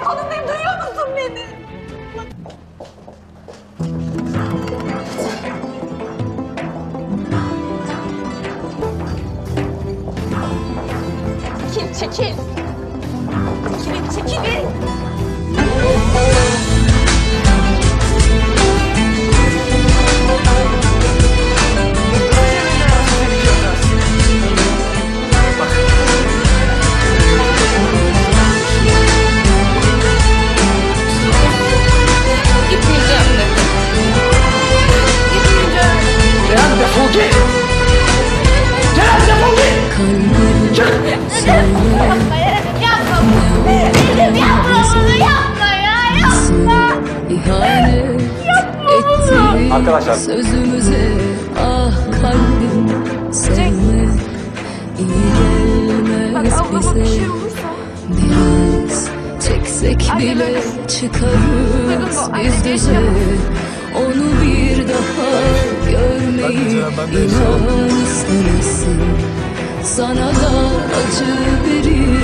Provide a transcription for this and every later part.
senin konumdayım duyuyor musun beni? Çekil çekil. Arkadaşlar. Sözümüze ah kalbim sevme iyi gelmez bize. Biraz çeksek bile çıkarız biz düze Onu bir daha görmeyi inan istemesin Sana da acı verir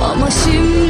Ama şimdi